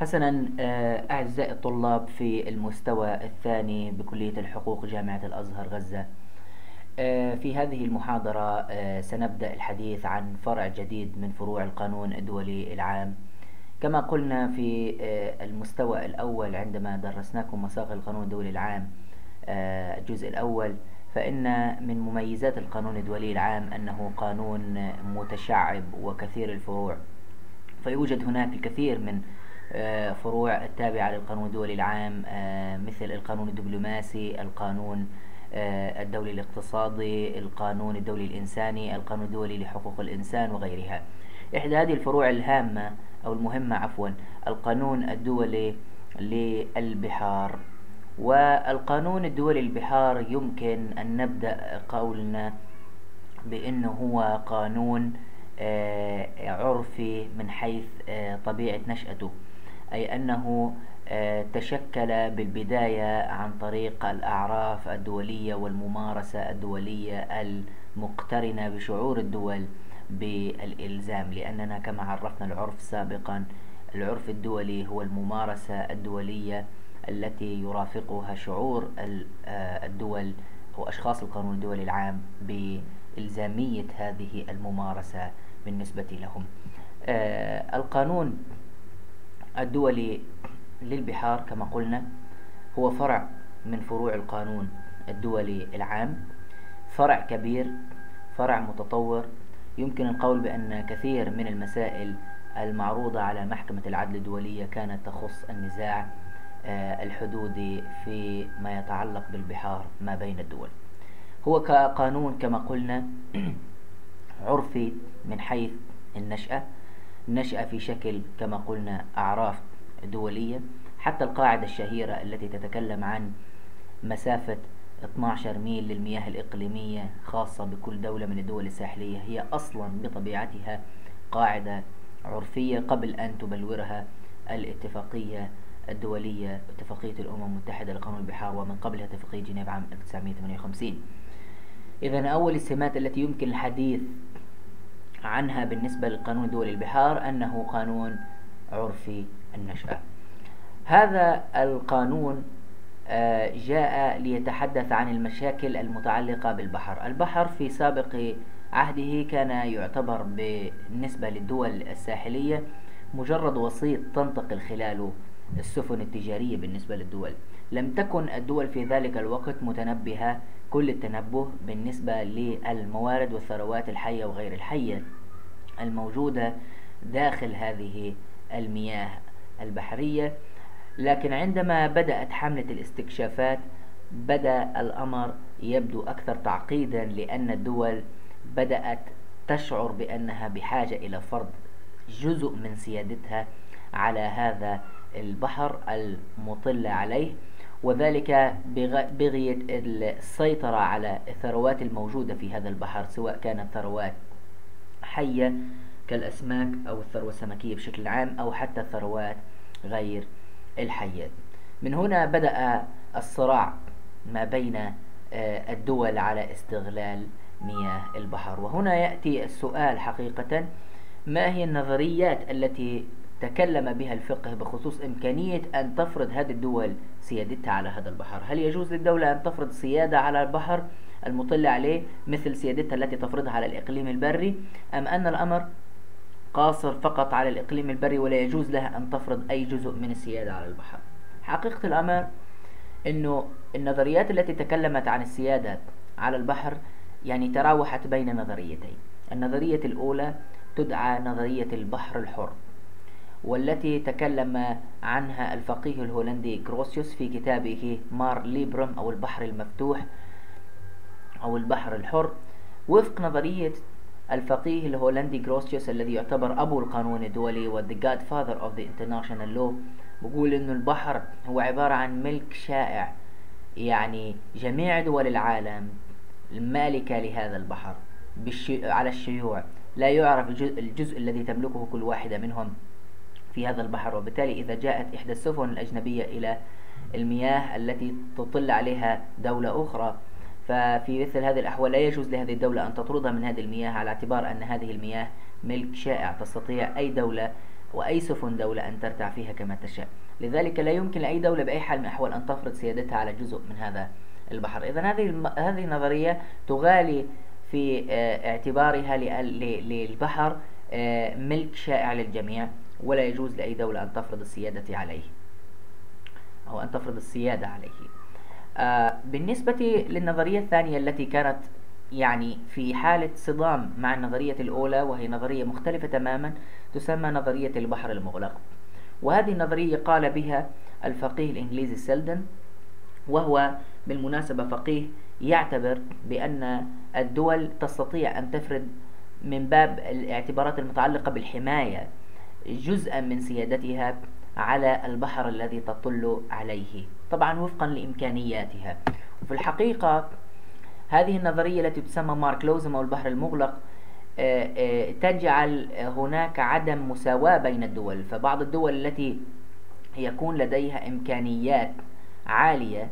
حسنا آه، أعزائي الطلاب في المستوى الثاني بكلية الحقوق جامعة الأزهر غزة. آه، في هذه المحاضرة آه، سنبدأ الحديث عن فرع جديد من فروع القانون الدولي العام. كما قلنا في المستوى الأول عندما درسناكم مساق القانون الدولي العام الجزء الأول فإن من مميزات القانون الدولي العام أنه قانون متشعب وكثير الفروع. فيوجد هناك الكثير من فروع التابعة للقانون الدولي العام آه، مثل القانون الدبلوماسي القانون آه، الدولي الاقتصادي القانون الدولي الإنساني القانون الدولي لحقوق الإنسان وغيرها. إحدى هذه الفروع الهامة أو المهمة عفوا القانون الدولي للبحار. والقانون الدولي للبحار يمكن أن نبدأ قولنا بأنه هو قانون عرفي من حيث طبيعة نشأته. أي أنه آه، تشكل بالبداية عن طريق الأعراف الدولية والممارسة الدولية المقترنة بشعور الدول بالإلزام لأننا كما عرفنا العرف سابقا العرف الدولي هو الممارسة الدولية التي يرافقها شعور آه، الدول أو أشخاص القانون الدولي العام بإلزامية هذه الممارسة بالنسبة لهم. آه، القانون الدولي للبحار كما قلنا هو فرع من فروع القانون الدولي العام فرع كبير فرع متطور. يمكن القول بأن كثير من المسائل المعروضة على محكمة العدل الدولية كانت تخص النزاع آه، الحدودي في ما يتعلق بالبحار ما بين الدول. هو كقانون كما قلنا عرفي من حيث النشأة. نشأ في شكل كما قلنا أعراف دولية. حتى القاعدة الشهيرة التي تتكلم عن مسافة 12 ميل للمياه الإقليمية خاصة بكل دولة من الدول الساحلية هي أصلا بطبيعتها قاعدة عرفية قبل أن تبلورها الاتفاقية الدولية اتفاقية الأمم المتحدة لقانون البحار ومن قبلها اتفاقية جنيف عام 1958 إذا أول السمات التي يمكن الحديث عنها بالنسبة للقانون الدولي البحار أنه قانون عرفي النشأة. هذا القانون آه، جاء ليتحدث عن المشاكل المتعلقة بالبحر. البحر في سابق عهده كان يعتبر بالنسبة للدول الساحلية مجرد وسيط تنتقل خلاله السفن التجارية بالنسبة للدول. لم تكن الدول في ذلك الوقت متنبهة كل التنبه بالنسبة للموارد والثروات الحية وغير الحية. الموجودة داخل هذه المياه البحرية. لكن عندما بدأت حملة الاستكشافات بدأ الأمر يبدو أكثر تعقيدا لأن الدول بدأت تشعر بأنها بحاجة إلى فرض جزء من سيادتها على هذا البحر المطل عليه. وذلك بغية السيطرة على الثروات الموجودة في هذا البحر سواء كانت ثروات حية كالأسماك أو الثروة السمكية بشكل عام أو حتى الثروات غير الحية. من هنا بدأ الصراع ما بين آه، الدول على استغلال مياه البحر. وهنا يأتي السؤال حقيقة ما هي النظريات التي تكلم بها الفقه بخصوص إمكانية أن تفرض هذه الدول سيادتها على هذا البحر؟ هل يجوز للدولة أن تفرض سيادة على البحر؟ المطل عليه مثل سيادتها التي تفرضها على الإقليم البري أم أن الأمر قاصر فقط على الإقليم البري ولا يجوز لها أن تفرض أي جزء من السيادة على البحر. حقيقة الأمر أنه النظريات التي تكلمت عن السيادة على البحر يعني تراوحت بين نظريتين. النظرية الأولى تدعى نظرية البحر الحر والتي تكلم عنها الفقيه الهولندي جروسيوس في كتابه Mare Liberum أو البحر المفتوح أو البحر الحر وفق نظرية الفقيه الهولندي جروسيوس الذي يعتبر أبو القانون الدولي و the godfather of the international law بقول إنه البحر هو عبارة عن ملك شائع يعني جميع دول العالم المالكة لهذا البحر على الشيوع. لا يعرف الجزء الذي تملكه كل واحدة منهم في هذا البحر وبالتالي إذا جاءت إحدى السفن الأجنبية إلى المياه التي تطل عليها دولة أخرى ففي مثل هذه الأحوال لا يجوز لهذه الدولة أن تطردها من هذه المياه على اعتبار أن هذه المياه ملك شائع تستطيع أي دولة وأي سفن دولة أن ترتع فيها كما تشاء. لذلك لا يمكن لأي دولة بأي حال من الأحوال أن تفرض سيادتها على جزء من هذا البحر. إذا هذه هذه النظرية تغالي في آه، اعتبارها للبحر آه، ملك شائع للجميع ولا يجوز لأي دولة أن تفرض السيادة عليه أو أن تفرض السيادة عليه. بالنسبة للنظرية الثانية التي كانت يعني في حالة صدام مع النظرية الأولى وهي نظرية مختلفة تماما تسمى نظرية البحر المغلق. وهذه النظرية قال بها الفقيه الإنجليزي سيلدن وهو بالمناسبة فقيه يعتبر بأن الدول تستطيع أن تفرض من باب الاعتبارات المتعلقة بالحماية جزءا من سيادتها على البحر الذي تطل عليه. طبعا وفقا لإمكانياتها. وفي الحقيقة هذه النظرية التي تسمى مارك لوزم أو البحر المغلق آه، آه، تجعل هناك عدم مساواة بين الدول. فبعض الدول التي يكون لديها إمكانيات عالية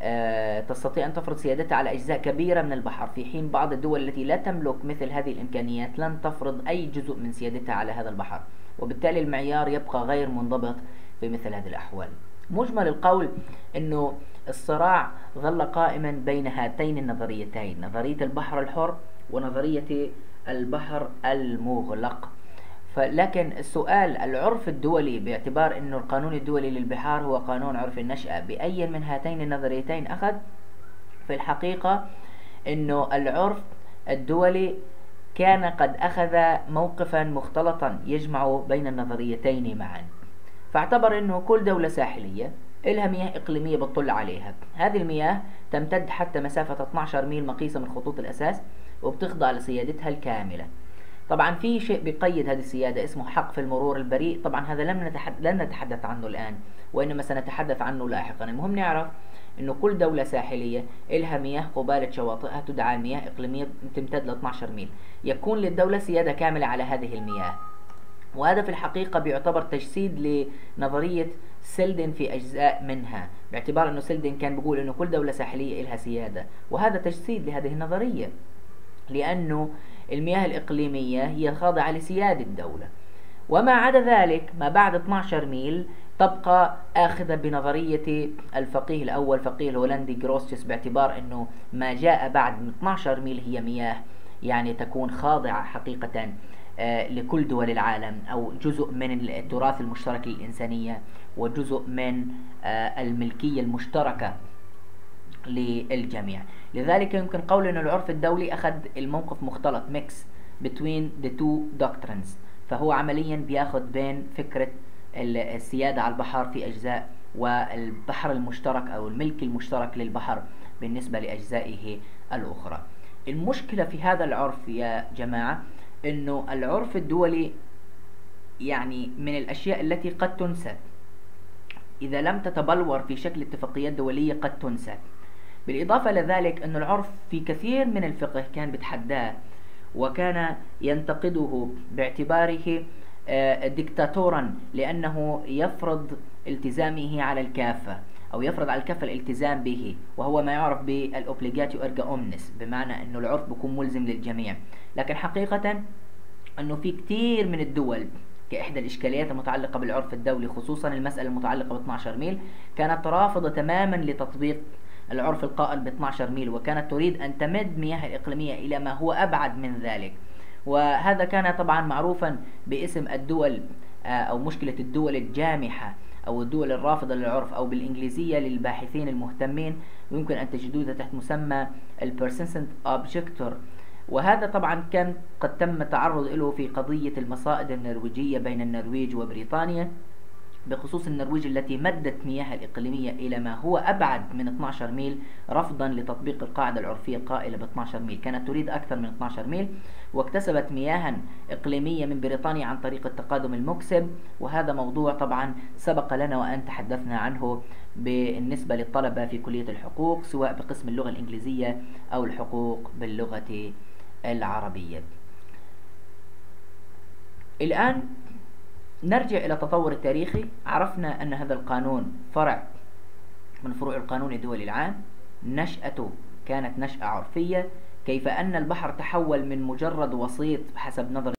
آه، تستطيع أن تفرض سيادتها على أجزاء كبيرة من البحر. في حين بعض الدول التي لا تملك مثل هذه الإمكانيات لن تفرض أي جزء من سيادتها على هذا البحر. وبالتالي المعيار يبقى غير منضبط في مثل هذه الأحوال. مجمل القول أنه الصراع ظل قائما بين هاتين النظريتين نظرية البحر الحر ونظرية البحر المغلق. فلكن السؤال العرف الدولي باعتبار أنه القانون الدولي للبحار هو قانون عرف النشأة بأي من هاتين النظريتين أخذ؟ في الحقيقة أنه العرف الدولي كان قد أخذ موقفا مختلطا يجمع بين النظريتين معا. فاعتبر أنه كل دولة ساحلية إلها مياه إقليمية بتطل عليها. هذه المياه تمتد حتى مسافة 12 ميل مقيسة من خطوط الأساس وبتخضع لسيادتها الكاملة. طبعا في شيء بيقيد هذه السيادة اسمه حق في المرور البريء. طبعا هذا لم نتحدث لن نتحدث عنه الآن وإنما سنتحدث عنه لاحقا. المهم نعرف إنه كل دولة ساحلية لها مياه قبالة شواطئها تدعى مياه إقليمية تمتد ل 12 ميل. يكون للدولة سيادة كاملة على هذه المياه. وهذا في الحقيقة بيعتبر تجسيد لنظرية سيلدن في أجزاء منها باعتبار أنه سيلدن كان بيقول أنه كل دولة ساحلية لها سيادة وهذا تجسيد لهذه النظرية لأنه المياه الإقليمية هي خاضعة لسيادة الدولة. وما عدا ذلك ما بعد 12 ميل تبقى آخذة بنظرية الفقيه الأول فقيه الهولندي جروسيوس باعتبار أنه ما جاء بعد 12 ميل هي مياه يعني تكون خاضعة حقيقة. لكل دول العالم أو جزء من التراث المشترك للإنسانية وجزء من آه، الملكية المشتركة للجميع. لذلك يمكن قول أن العرف الدولي أخذ الموقف مختلط mix between the two doctrines. فهو عمليا بياخذ بين فكرة السيادة على البحر في أجزاء والبحر المشترك أو الملك المشترك للبحر بالنسبة لأجزائه الأخرى. المشكلة في هذا العرف يا جماعة أنه العرف الدولي يعني من الأشياء التي قد تنسى إذا لم تتبلور في شكل اتفاقيات دولية قد تنسى بالإضافة لذلك أن العرف في كثير من الفقه كان بتحداه وكان ينتقده باعتباره آه، دكتاتورا لأنه يفرض التزامه على الكافة. أو يفرض على الكافة الالتزام به وهو ما يعرف بالأوبليجاتيو إرجا أومنس بمعنى أنه العرف بيكون ملزم للجميع. لكن حقيقة أنه في كثير من الدول كإحدى الإشكاليات المتعلقة بالعرف الدولي خصوصا المسألة المتعلقة ب 12 ميل كانت رافضة تماما لتطبيق العرف القائل ب 12 ميل وكانت تريد أن تمد مياه الإقليمية إلى ما هو أبعد من ذلك. وهذا كان طبعا معروفا باسم الدول آه، أو مشكلة الدول الجامحة أو الدول الرافضة للعرف أو بالإنجليزية للباحثين المهتمين ويمكن أن تجدوه تحت مسمى البرسنسنت Objector. وهذا طبعا كان قد تم التعرض له في قضية المصائد النرويجية بين النرويج وبريطانيا. بخصوص النرويج التي مدت مياهها الإقليمية إلى ما هو أبعد من 12 ميل رفضا لتطبيق القاعدة العرفية القائلة ب 12 ميل. كانت تريد أكثر من 12 ميل واكتسبت مياها إقليمية من بريطانيا عن طريق التقادم المكسب. وهذا موضوع طبعا سبق لنا وأن تحدثنا عنه بالنسبة للطلبة في كلية الحقوق سواء بقسم اللغة الإنجليزية أو الحقوق باللغة العربية. الآن نرجع إلى التطور التاريخي. عرفنا أن هذا القانون فرع من فروع القانون الدولي العام. نشأته كانت نشأة عرفية. كيف أن البحر تحول من مجرد وسيط حسب نظر